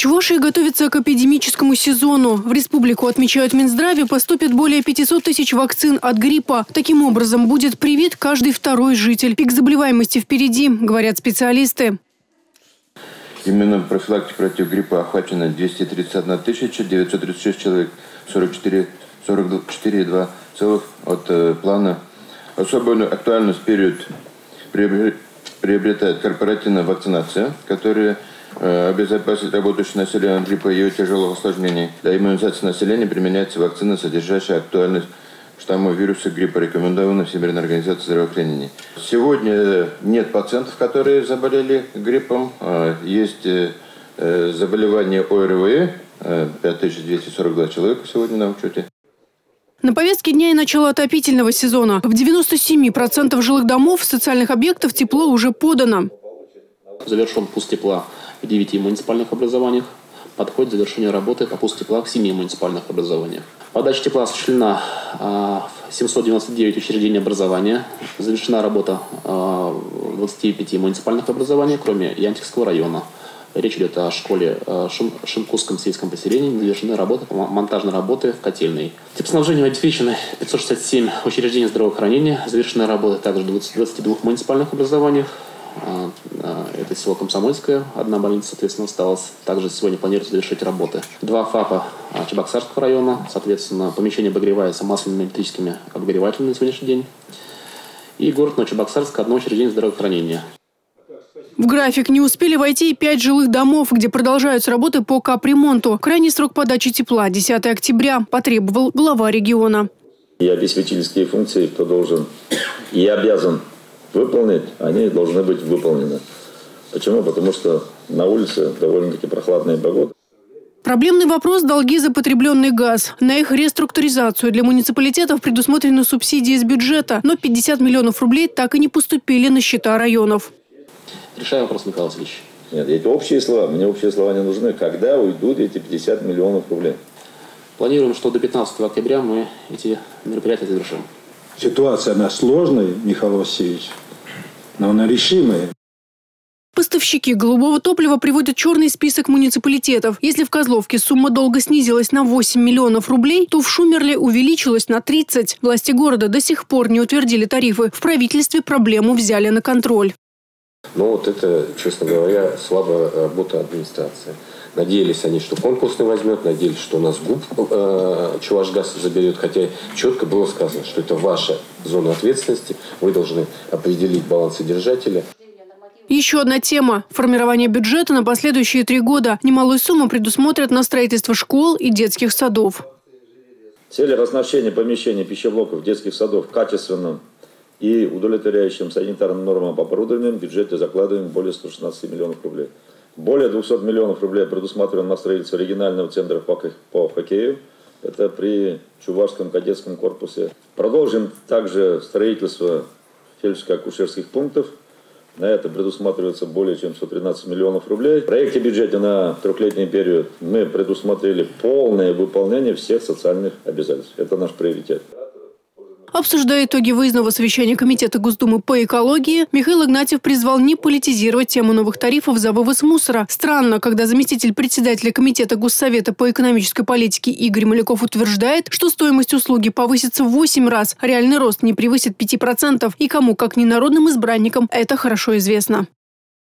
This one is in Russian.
Чувашия готовится к эпидемическому сезону. В республику, отмечают Минздраве, поступит более 500 тысяч вакцин от гриппа. Таким образом, будет привит каждый второй житель. Пик заболеваемости впереди, говорят специалисты. Именно профилактикой против гриппа охвачено 231 тысяча 936 человек, 44, 44,2 целых от э, плана. Особую актуальность период приобретает корпоративная вакцинация, которая э, обезопасит работающее население от гриппа и тяжелых осложнений. Для иммунизации населения применяется вакцина, содержащая актуальность штамма вируса гриппа, рекомендована Всемирной организацией здравоохранения. Сегодня нет пациентов, которые заболели гриппом. А, есть э, э, заболевание ОРВИ, 5242 человека сегодня на учете. На повестке дня и начало отопительного сезона. В 97% жилых домов, социальных объектов тепло уже подано. Завершен пуск тепла в 9 муниципальных образованиях. Подходит завершение работы по пуску тепла в 7 муниципальных образованиях. Подача тепла осуществлена в 799 учреждений образования. Завершена работа в 25 муниципальных образованиях, кроме Янтикского района. Речь идет о школе Шим, Шимкусском сельском поселении. Завершены работы, монтажные работы в котельной. Теплоснабжение обеспечено 567 учреждений здравоохранения. Завершены работы также в 22 муниципальных образованиях. А, а, это село Комсомольское, одна больница, соответственно, осталась. Также сегодня планируется завершить работы. Два ФАПа а, Чебоксарского района, соответственно, помещение обогревается масляными электрическими обогревателями на сегодняшний день. И город Новочебоксарск, одно учреждение здравоохранения. В график не успели войти и пять жилых домов, где продолжаются работы по капремонту. Крайний срок подачи тепла – 10 октября, потребовал глава региона. И обеспечительские функции, кто должен и обязан выполнить, они должны быть выполнены. Почему? Потому что на улице довольно-таки прохладная погода. Проблемный вопрос – долги за потребленный газ. На их реструктуризацию для муниципалитетов предусмотрены субсидии из бюджета, но 50 миллионов рублей так и не поступили на счета районов. Решаю вопрос, Михаил Васильевич. Нет, эти общие слова, мне общие слова не нужны. Когда уйдут эти 50 миллионов рублей? Планируем, что до 15 октября мы эти мероприятия завершим. Ситуация, она сложная, Михаил Васильевич, но она решимая. Поставщики голубого топлива приводят черный список муниципалитетов. Если в Козловке сумма долга снизилась на 8 миллионов рублей, то в Шумерле увеличилась на 30. Власти города до сих пор не утвердили тарифы. В правительстве проблему взяли на контроль. Ну вот это, честно говоря, слабая работа администрации. Надеялись они, что конкурс не возьмет, надеялись, что у нас ГУП э, Чувашгаз заберет, хотя четко было сказано, что это ваша зона ответственности, вы должны определить балансодержателя. Еще одна тема – формирование бюджета на последующие три года. Немалую сумму предусмотрят на строительство школ и детских садов. Цели разношения помещений пищеблоков детских садов качественным и удовлетворяющим санитарным нормам по оборудованию в бюджете закладываем более 116 миллионов рублей. Более 200 миллионов рублей предусмотрено на строительство регионального центра по хоккею. Это при Чувашском кадетском корпусе. Продолжим также строительство фельдшерско-акушерских пунктов. На это предусматривается более чем 113 миллионов рублей. В проекте бюджета на трехлетний период мы предусмотрели полное выполнение всех социальных обязательств. Это наш приоритет. Обсуждая итоги выездного совещания Комитета Госдумы по экологии, Михаил Игнатьев призвал не политизировать тему новых тарифов за вывоз мусора. Странно, когда заместитель председателя Комитета Госсовета по экономической политике Игорь Маляков утверждает, что стоимость услуги повысится в 8 раз, реальный рост не превысит 5%, и кому, как не народным избранникам, это хорошо известно.